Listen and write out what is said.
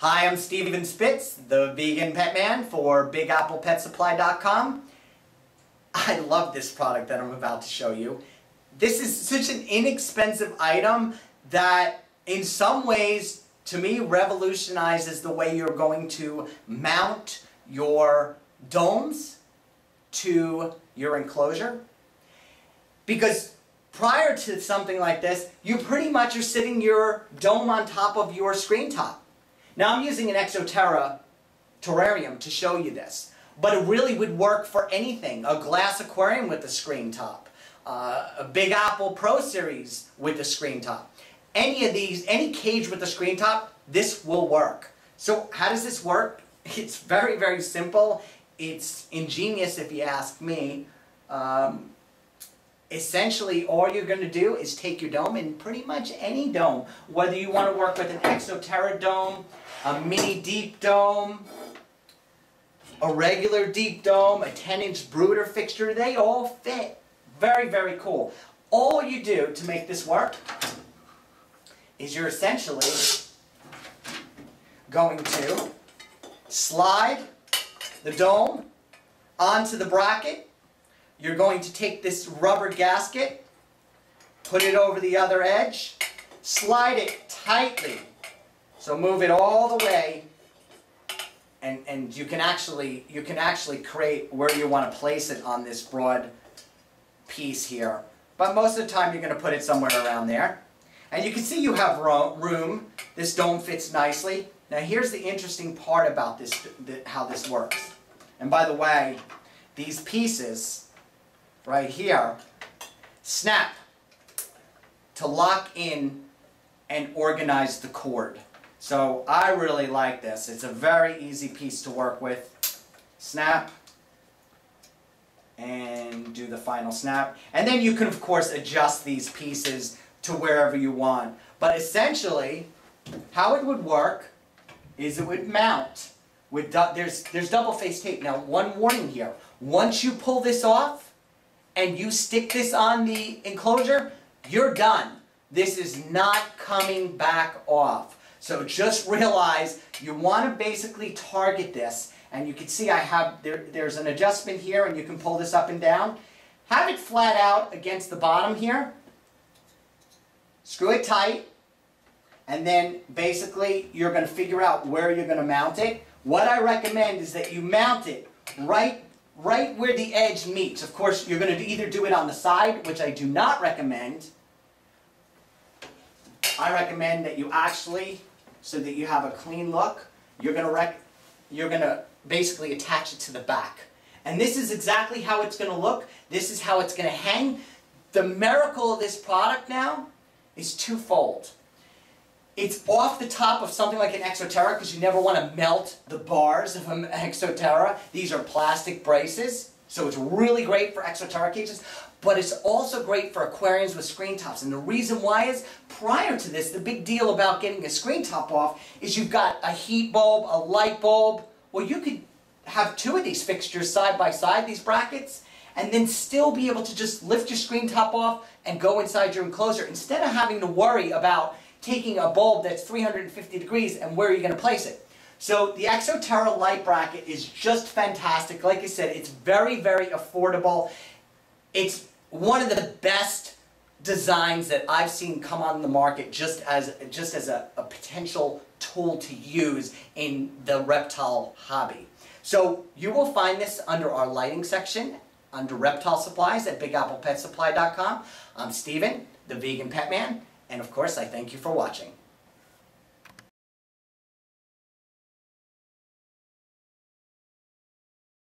Hi, I'm Steven Spitz, the vegan pet man for BigApplePetSupply.com. I love this product that I'm about to show you. This is such an inexpensive item that in some ways, to me, revolutionizes the way you're going to mount your domes to your enclosure. Because prior to something like this, you pretty much are sitting your dome on top of your screen top. Now I'm using an Exoterra terrarium to show you this, but it really would work for anything. A glass aquarium with a screen top, uh, a Big Apple Pro Series with a screen top. Any of these, any cage with a screen top, this will work. So how does this work? It's very, very simple. It's ingenious if you ask me. Um, essentially all you're going to do is take your dome and pretty much any dome, whether you want to work with an exoterra dome, a mini deep dome, a regular deep dome, a 10 inch brooder fixture, they all fit. Very, very cool. All you do to make this work is you're essentially going to slide the dome onto the bracket. You're going to take this rubber gasket, put it over the other edge, slide it tightly. So move it all the way and, and you can actually you can actually create where you want to place it on this broad piece here. But most of the time you're going to put it somewhere around there. And you can see you have room. This dome fits nicely. Now here's the interesting part about this, how this works. And by the way, these pieces right here snap to lock in and organize the cord. So I really like this. It's a very easy piece to work with. Snap and do the final snap. And then you can of course adjust these pieces to wherever you want. But essentially, how it would work is it would mount with there's there's double face tape. Now, one warning here: once you pull this off and you stick this on the enclosure, you're done. This is not coming back off. So just realize you want to basically target this. And you can see I have, there, there's an adjustment here and you can pull this up and down. Have it flat out against the bottom here. Screw it tight. And then basically you're going to figure out where you're going to mount it. What I recommend is that you mount it right, right where the edge meets. Of course, you're going to either do it on the side, which I do not recommend. I recommend that you actually, so that you have a clean look, you're going to you're going to basically attach it to the back. And this is exactly how it's going to look. This is how it's going to hang. The miracle of this product now is twofold. It's off the top of something like an Exoterra because you never want to melt the bars of an Exoterra. These are plastic braces, so it's really great for Exoterra cages, but it's also great for aquariums with screen tops. And the reason why is, prior to this, the big deal about getting a screen top off is you've got a heat bulb, a light bulb. Well, you could have two of these fixtures side by side, these brackets, and then still be able to just lift your screen top off and go inside your enclosure instead of having to worry about taking a bulb that's 350 degrees and where are you going to place it. So the Exo Terra light bracket is just fantastic. Like I said, it's very, very affordable. It's one of the best designs that I've seen come on the market just as, just as a, a potential tool to use in the reptile hobby. So you will find this under our lighting section under reptile supplies at bigapplepetsupply.com. I'm Steven, the vegan pet man, and of course I thank you for watching.